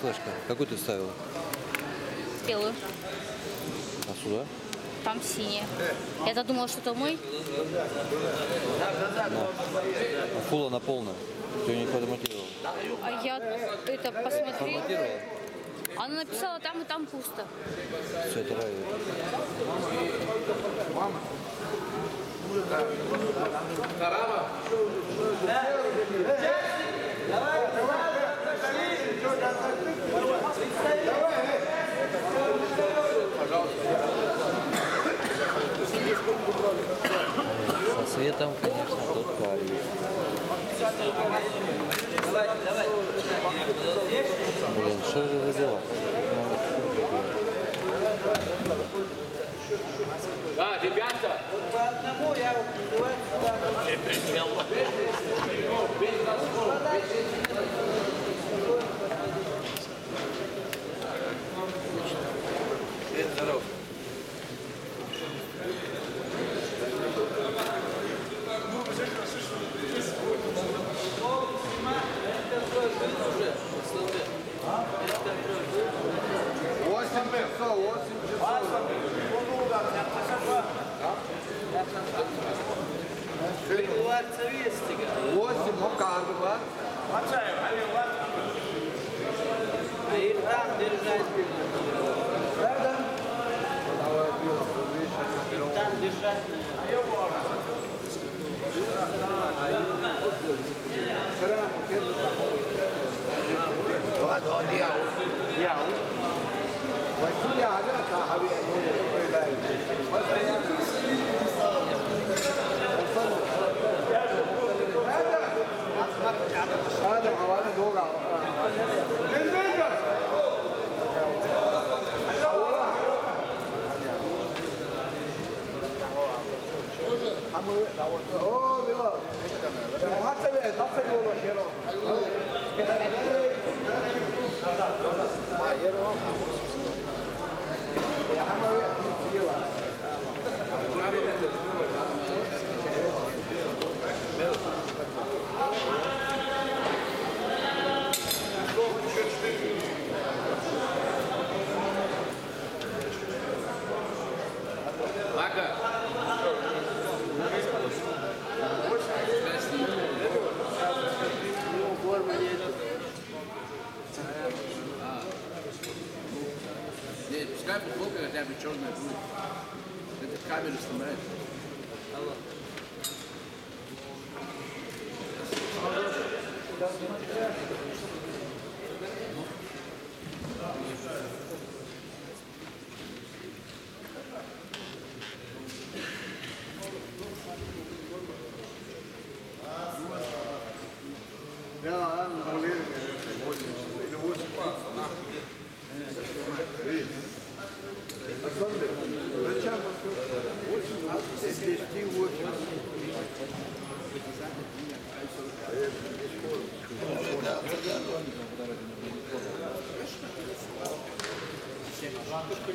флешка. Какую ты ставила? Белую. А сюда? Там синяя. Я-то думала, что это мой. А фул она полная. Ты ее не форматировал. А я это посмотрела. Она написала там и там пусто. Все, это радио. Со светом, конечно, тут кайф. Блин, что же за дела? Да, ребята, Beleza, garoto. Не, пускай футболка хотя бы черная будет. Это камера снимает. Я,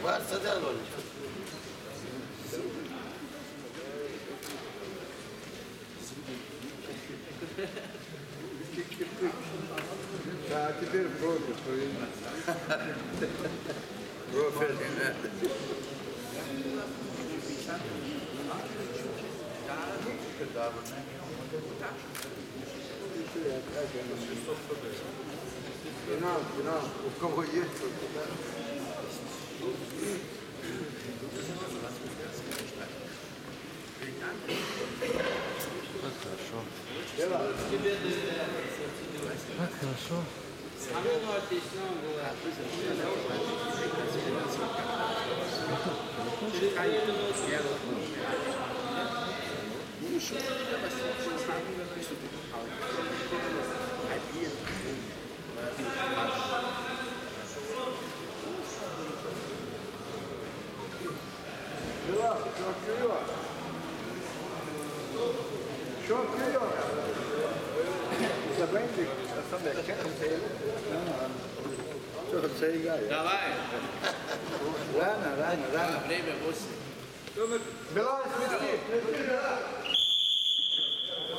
Graças a Deus. Tá, que pergunta foi. Boa, Ferdinando. Cara, dava, né? Não, não, o cavalheiro. Как хорошо. Дела, Что це играє? Давай. Рано, рано, рано. Время 8. Беларусь, свисти, свисти,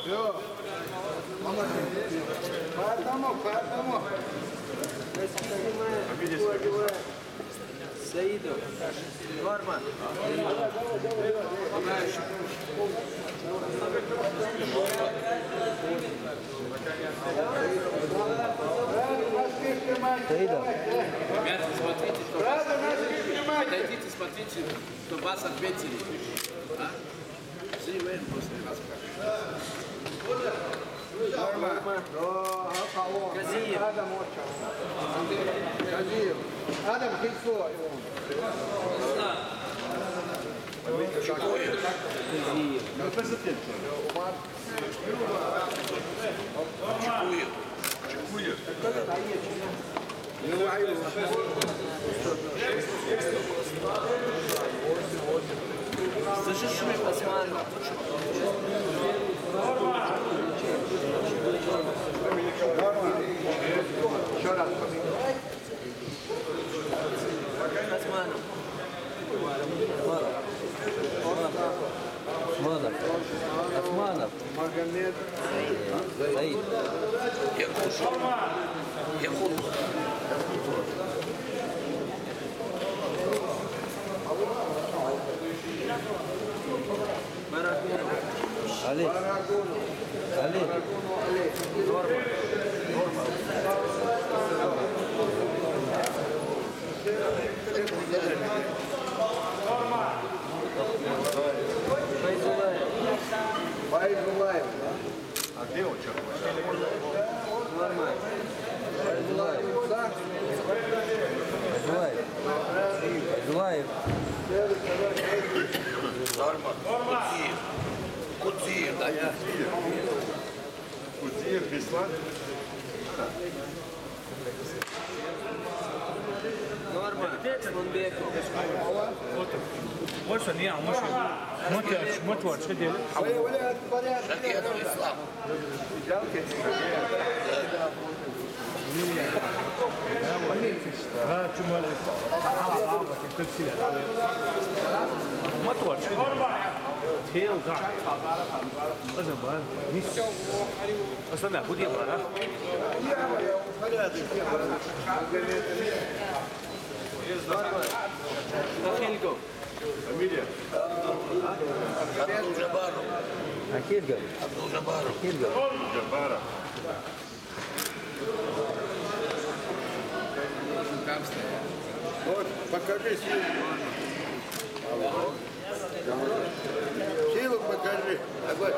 Все. Поэтому, поэтому. Саидов. Норма. Саидов. Ребята, смотрите, что вас... Подойдите, смотрите, что вас ответили. А? See when после рассказа. Казиев. Адам Очев. Казиев. Адам Хильцо. Зашишуй Османов. Еще раз. Османов. Османов. 可以别哭诉别哭 Кудиев, Беслан. Норма. Османбеков. Možda nije, ali može. Motivač, motivač, kad je... Ha, cumhuriyet. Motor. Heel gaar. Dat is een baan. Niet. Als dat nou goed is, maar. Angelico. Emilia. Abdul Jabbar. Akil Jabbar. Abdul Jabbar. Покажи силу. Силу покажи. Давай.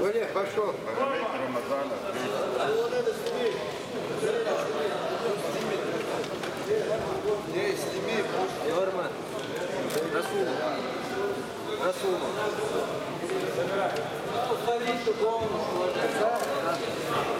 Валя, пошел. Рамазана. Норма. Расулов. Расулов. Махтиев.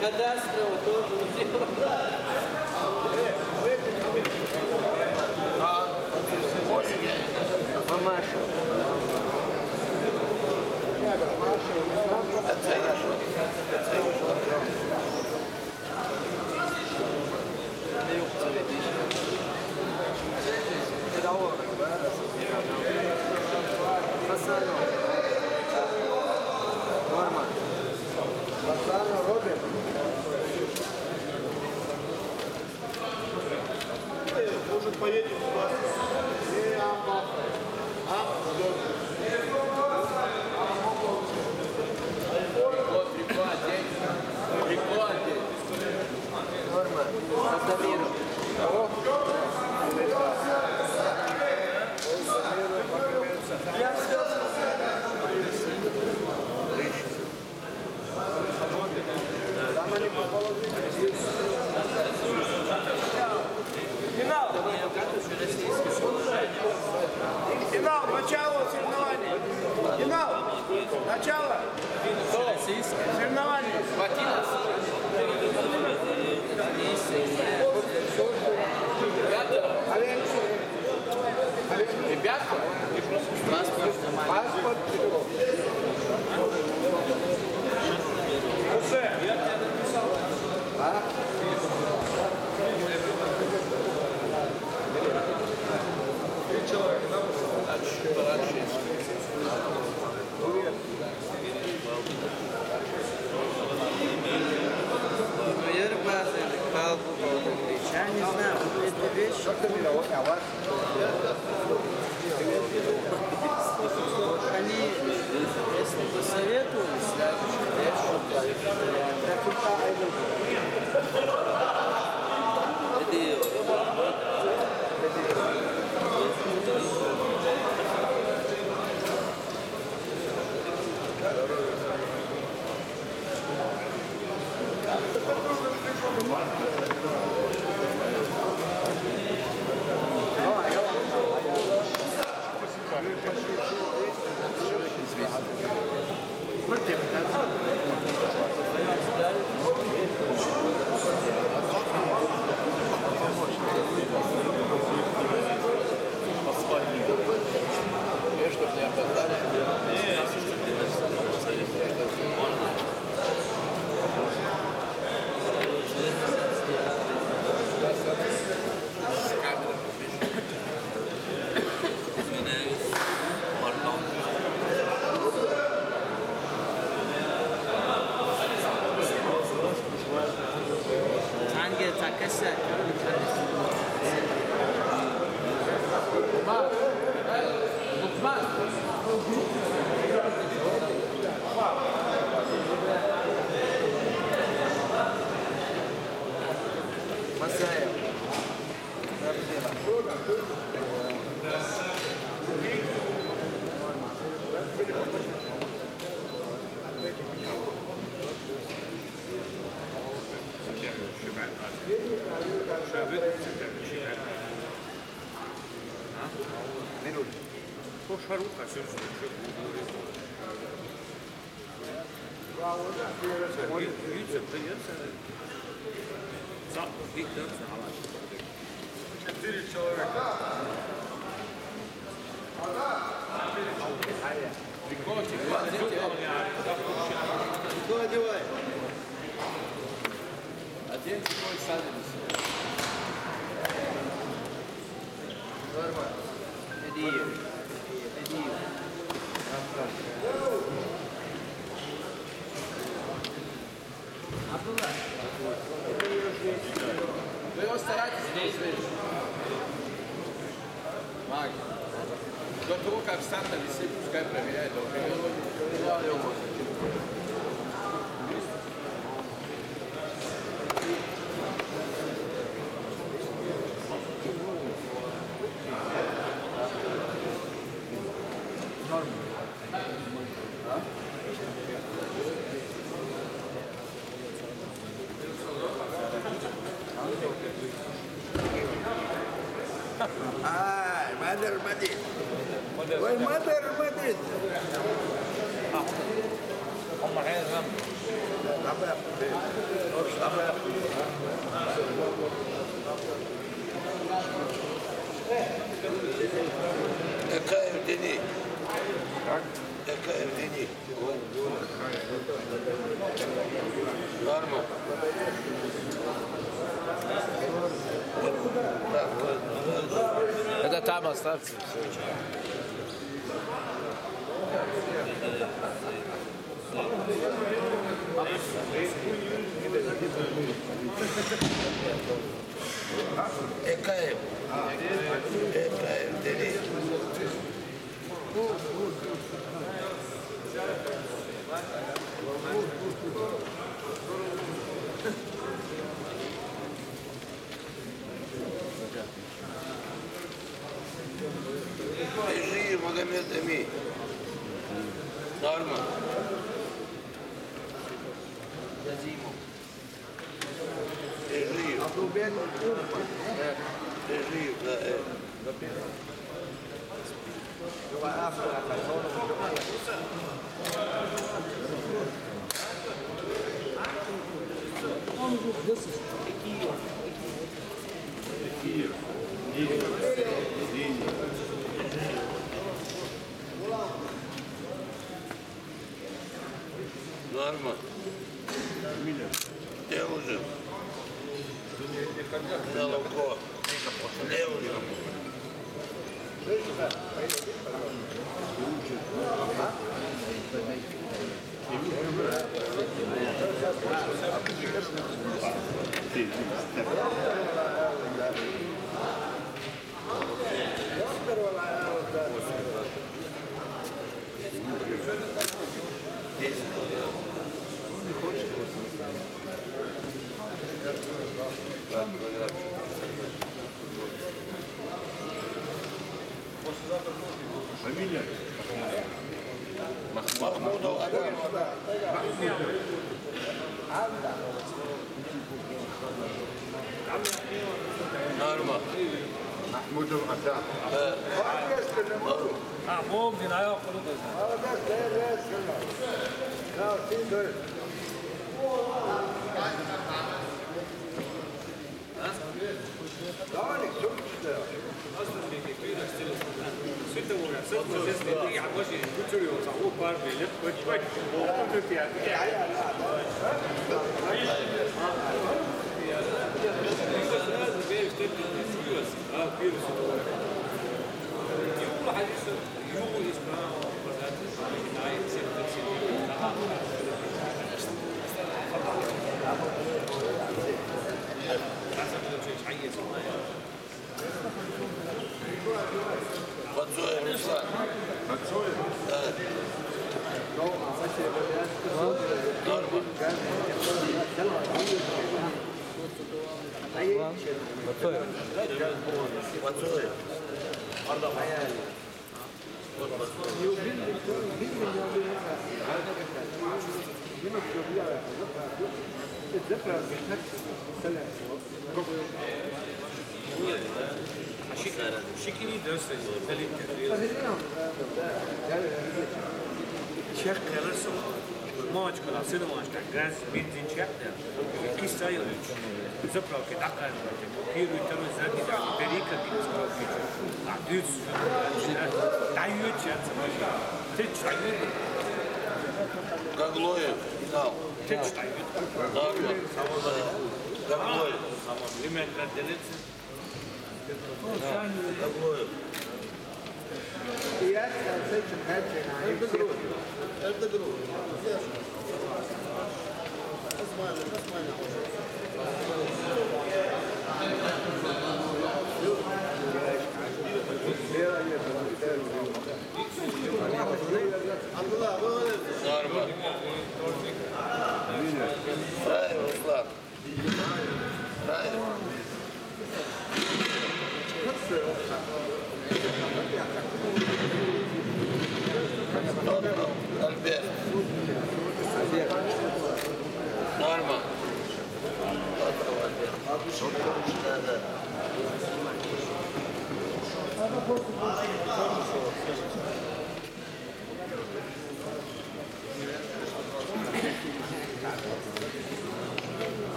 кадастрового тоже Мамаша. Це я що? Це я що? Не йопця відійшов. Це я що? Це я що? Це я що? Четыре человека. Кто одевай? Одень свой садимся. Нормально. Santa di Sepulcro e Previdello. Var mı? Ya da tam aslarsın. Ekayım. Ekayım deli. Bu, bu, bu. Tejir, Magamir Demi. Dharma. Jazimo. Tejir. Apropriado no corpo. É. É. Eu vou lá, vou vou lá. mudanças? Aqui, ó. Махмудов Gar niks, أصلا بيكفينا Thank you. Pracuje, nišla. Pracuje? Da. Dobro. Pracuje. Pracuje. Arda hayali. Нет, да? Çek kalırsa maç kadar seni maçta gaz benzin çekti. İki sayı üç. Zapravo ki dakika. Bir ülkenin zaten de Amerika bir zapravo ki. Adüz. Dayıyor çatı. Tek dayıyor. Гаглоев. Финал. Tek dayıyor. Норма. Гаглоев. He asked on such a pension, I Help the it. Help the group. Yes. That's my, that's my. Норма. Альберт. Норма.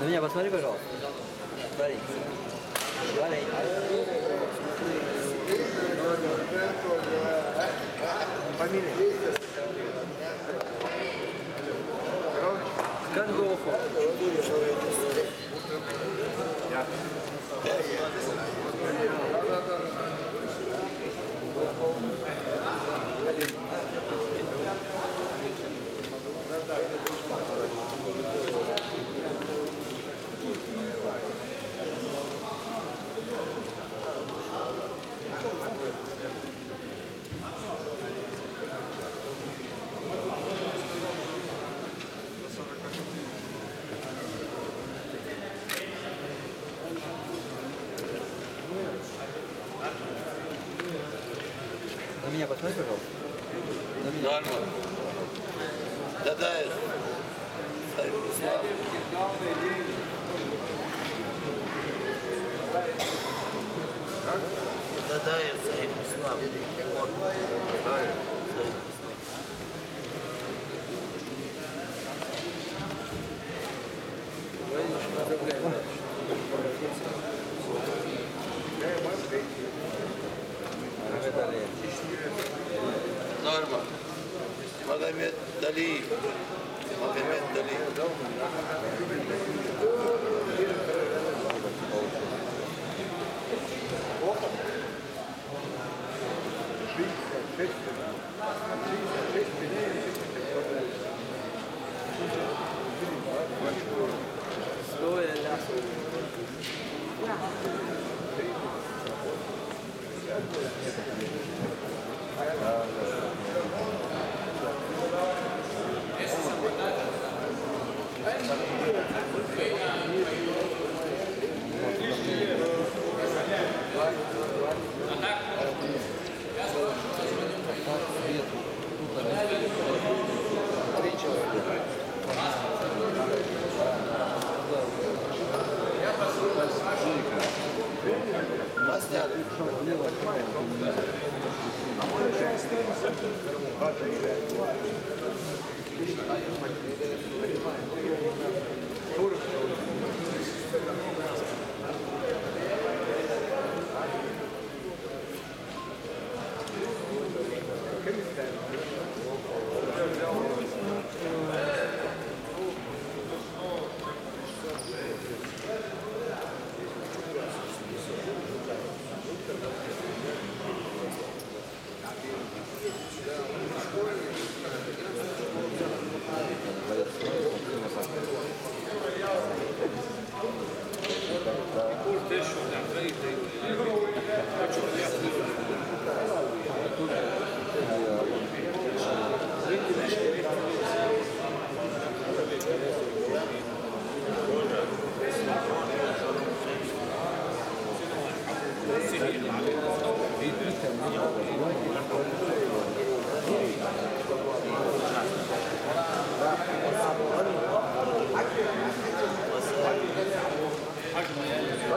На меня посмотри, пожалуйста. Смотри. Смотри. Как Норма. Дадаев. Сайфуслав. Дадаев, Сайфуслав. Дадаев.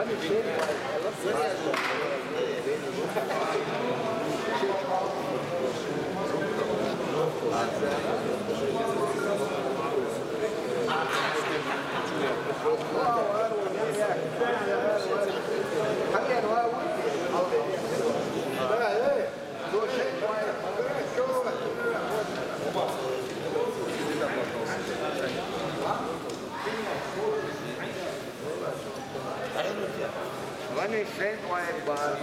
Javier, Ano em frente, lá embaixo.